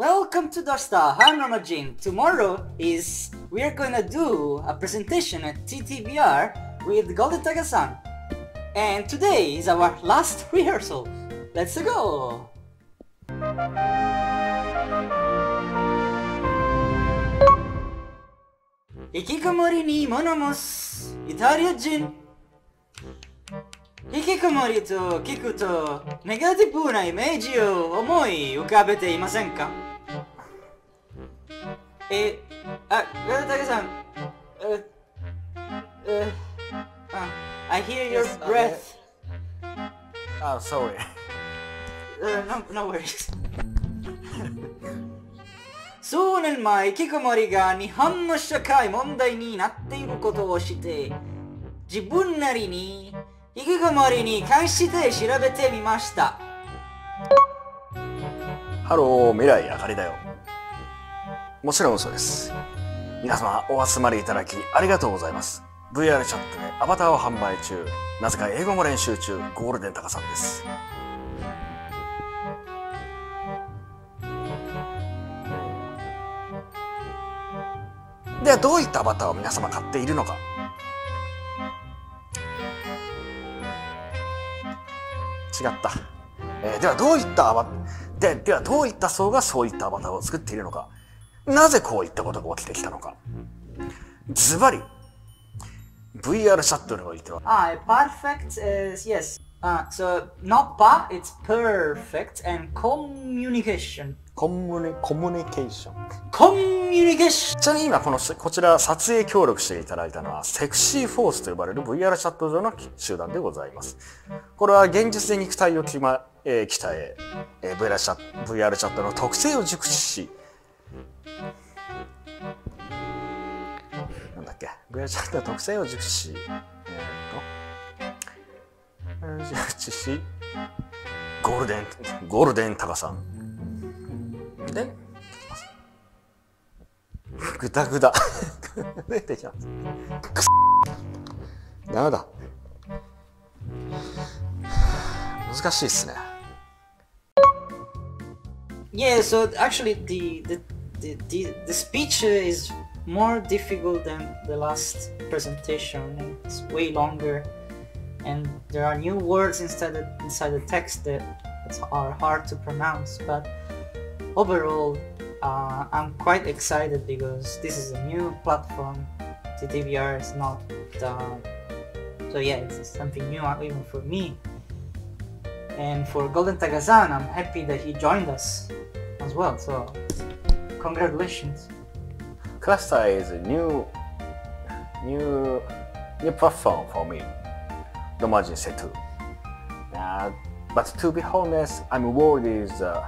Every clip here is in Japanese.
Welcome to Dosta, I'm Nomajin. Tomorrow is we are gonna do a presentation at TTBR with Golden Taga-san. And today is our last rehearsal. Let's go! 引きこもりに物申すイタリア人引きこもりと聞くとネガティブなイメーあ、ガタさん、え、え、あ、I hear your uh, breath. Oh, sorry. Uh, no, no worries. 数年前、引きこもりが日本の社会問題になっていることを知って、自分なりに引きこもりに関して調べてみました。ハロー、ミライアカリだよ。もちろん嘘です。皆様お集まりいただきありがとうございます。VR チャットでアバターを販売中、なぜか英語も練習中、ゴールデンタカさんです。ではどういったアバターを皆様買っているのか違った、えーではどういったアバでではどういった層がそういったアバターを作っているのかなぜこういったことが起きてきたのかズバリ VR チャットにおいては Ah, perfect is yes. Uh, so not pa, it's perfect and communication. コミュニコミュニケーション Communication. ちなみに今このこちら撮影協力していただいたのはセクシーフォースと呼ばれる VR チャット上の集団でございます。これは現実で肉体をきま、えー鍛ええー VR, チャ VR チャットの特性を熟知しっけ VR チャットの特性を熟知しえー、っと熟知しゴールデンゴールデンタカさんでぐだぐだ。出てきます。くそダメだ。難しいっすね。Yeah, so actually the the, the, the, the speech is more difficult than the last presentation. It's way longer and there are new words inside the, inside the text that are hard to pronounce, but overall uh, I'm quite excited because this is a new platform. The TTVR is not uh, so yeah, it's something new uh, even for me. And for Golden Tagazan, I'm happy that he joined us as well. So, congratulations. Cluster is a new, new, new platform for me. The margin said too. Uh, but to be honest, I'm worried is the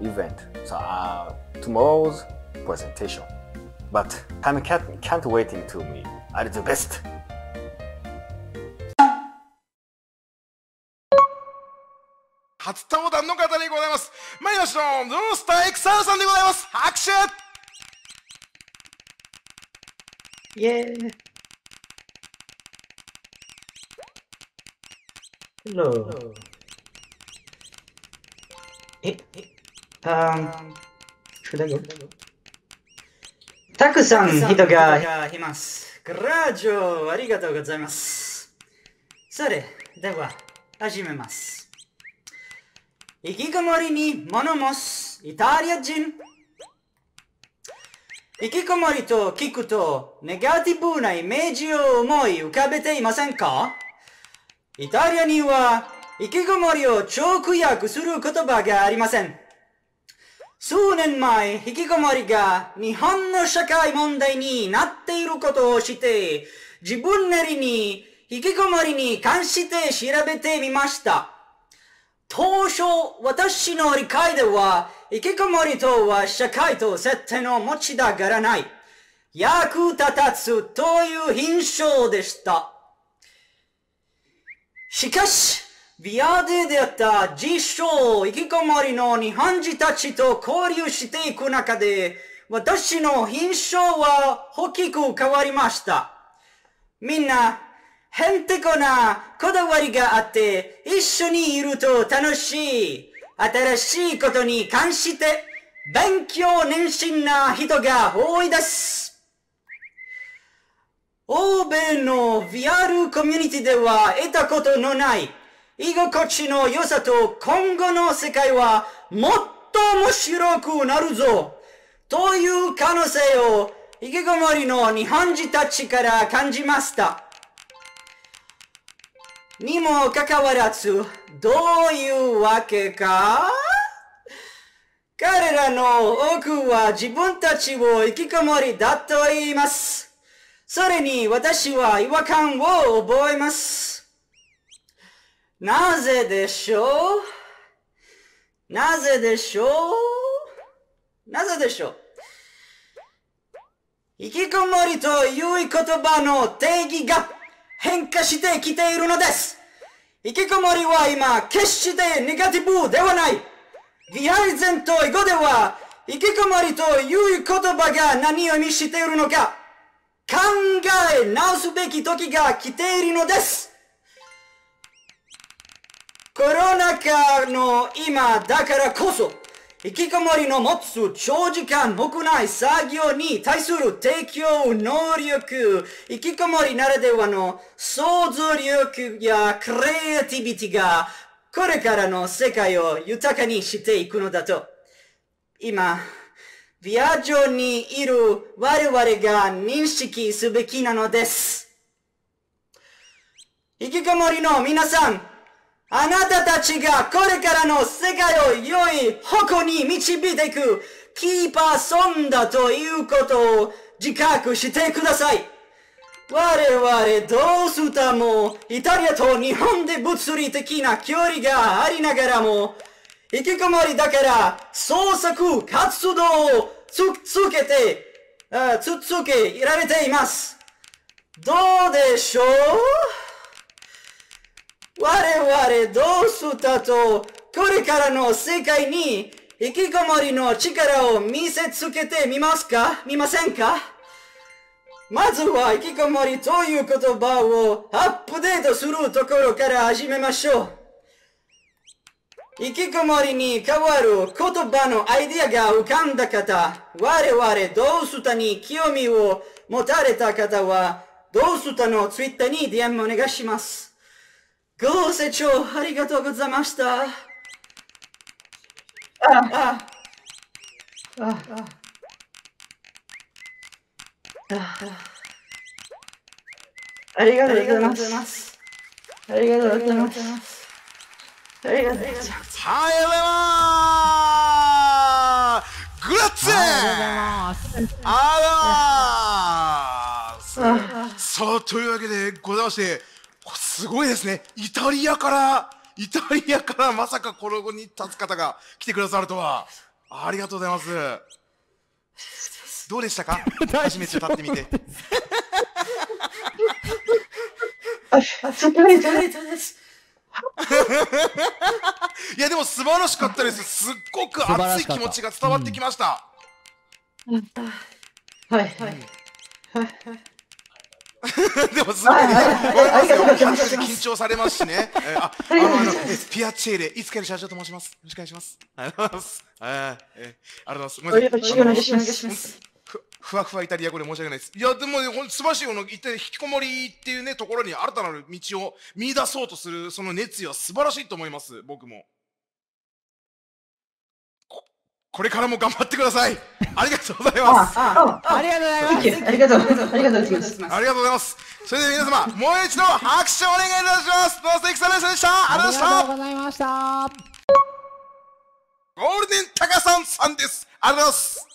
event. So uh, tomorrow's presentation. But time can't, can't waiting to me. I'll do best. 初登壇の方でございます。参りましょう。ドースター XR さんでございます。拍手 Yeah. Hello. Eh, um, should I go? たくさん人がいます。グラジョありがとうございます。それでは始めます。引きこもりに物申すイタリア人引きこもりと聞くとネガティブなイメージを思い浮かべていませんか？イタリアには引きこもりを直訳する言葉がありません。数年前、引きこもりが日本の社会問題になっていることを知って、自分なりに引きこもりに関して調べてみました。当初、私の理解では、引きこもりとは社会と接点を持ちだがらない。役立たずという印象でした。しかし、ビアで出会った実証引きこもりの日本人たちと交流していく中で、私の印象は大きく変わりました。みんな、へんてこなこだわりがあって、一緒にいると楽しい。新しいことに関して勉強熱心な人が多いです。欧米の VR コミュニティでは得たことのない居心地の良さと今後の世界はもっと面白くなるぞという可能性を生きこもりの日本人たちから感じました。にもかかわらず、どういうわけか？彼らの多くは自分たちを生きこもりだと言います。それに私は違和感を覚えます。なぜでしょう？なぜでしょう？なぜでしょう？生きこもりという言葉の定義が変化してきているのです。生きこもりは今、決してネガティブではない。ビハイゼンと英語では、生きこもりという言葉が何を意味しているのか、考え直すべき時が来ているのです。コロナ禍の今だからこそ、引きこもりの持つ長時間屋内作業に対する提供能力、引きこもりならではの想像力やクリエイティビティが、これからの世界を豊かにしていくのだと。今、ビア上にいる我々が認識すべきなのです。引きこもりの皆さん、あなたたちがこれからの世界を良い方向に導いていくキーパーソンだということを自覚してください。我々どうスタもイタリアと日本で物理的な距離がありながらも引きこもりだから創作活動をつ続けて、あ続けられています。どうでしょう？我々どうしたと、これからの世界に、引きこもりの力を見せつけてみますか？見ませんか？まずは、引きこもりという言葉をアップデートするところから始めましょう。引きこもりに変わる言葉のアイディアが浮かんだ方、我々どうしたに興味を持たれた方は、どうしたのツイッターに DM お願いします。ご清聴ありがとうございました。あ、あ、あ、あ。りがとうございます。あ。りがとうございます。あ。りがとうございます。はい、あ。りがとうございますグラッツェありがとうございますさあ、というわけでございまして、すごいですね。イタリアから、イタリアからまさかこの後に立つ方が来てくださるとは。ありがとうございます。どうでしたか？初めて立ってみて。いや、でも素晴らしかったです。すっごく熱い気持ちが伝わってきました。はい、はい。でもすごい、ね、ありがとうございます緊張されますしね。えーあ、あの、あの、ピアチェーレ、いつかより社長と申します。よろしくお願いします。ありがとうございます。えーえーありがとうございます。よろしくお願いします。ふふわふわイタリア語で申し訳ないです。いや、でも素晴らしいこの、一体引きこもりっていうね、ところに新たなる道を見出そうとする、その熱意は素晴らしいと思います、僕も。ここれからも頑張ってください。ありがとうございます。あ、ありがとうございます。ありがとう、ありがとうございます。ありがとうございます。それでは皆様、もう一度拍手をお願いいたします。どうもエクサレンスでした。ありがとうございました。ありがとうございました。ゴールデンタカさんさんです。ありがとうございます。